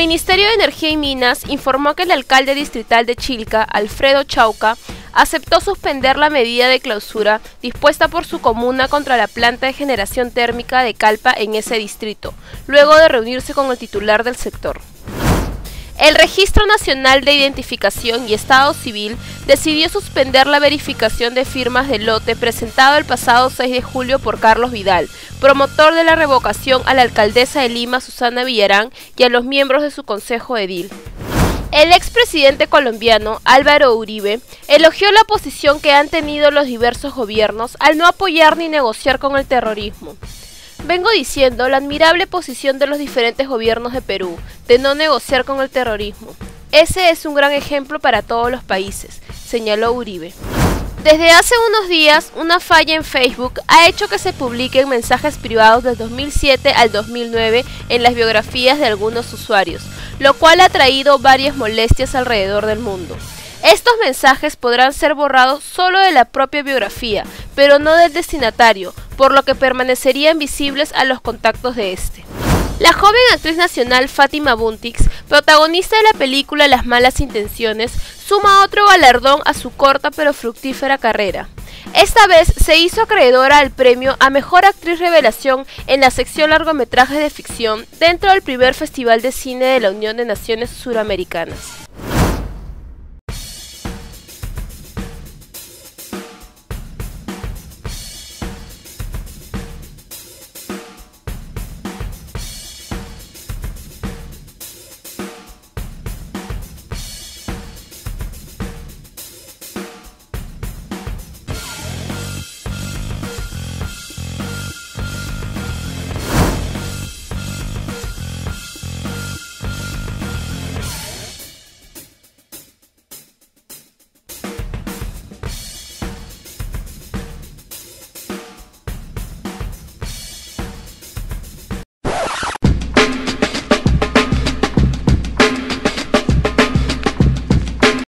Ministerio de Energía y Minas informó que el alcalde distrital de Chilca, Alfredo Chauca, aceptó suspender la medida de clausura dispuesta por su comuna contra la planta de generación térmica de Calpa en ese distrito, luego de reunirse con el titular del sector. El Registro Nacional de Identificación y Estado Civil decidió suspender la verificación de firmas de lote presentado el pasado 6 de julio por Carlos Vidal, promotor de la revocación a la alcaldesa de Lima, Susana Villarán, y a los miembros de su consejo edil. El expresidente colombiano Álvaro Uribe elogió la posición que han tenido los diversos gobiernos al no apoyar ni negociar con el terrorismo. Vengo diciendo la admirable posición de los diferentes gobiernos de Perú de no negociar con el terrorismo. Ese es un gran ejemplo para todos los países, señaló Uribe. Desde hace unos días, una falla en Facebook ha hecho que se publiquen mensajes privados del 2007 al 2009 en las biografías de algunos usuarios, lo cual ha traído varias molestias alrededor del mundo. Estos mensajes podrán ser borrados solo de la propia biografía, pero no del destinatario, por lo que permanecerían visibles a los contactos de este. La joven actriz nacional Fátima Buntix, protagonista de la película Las malas intenciones, suma otro galardón a su corta pero fructífera carrera. Esta vez se hizo acreedora al premio a Mejor Actriz Revelación en la sección largometrajes de ficción dentro del primer Festival de Cine de la Unión de Naciones Suramericanas.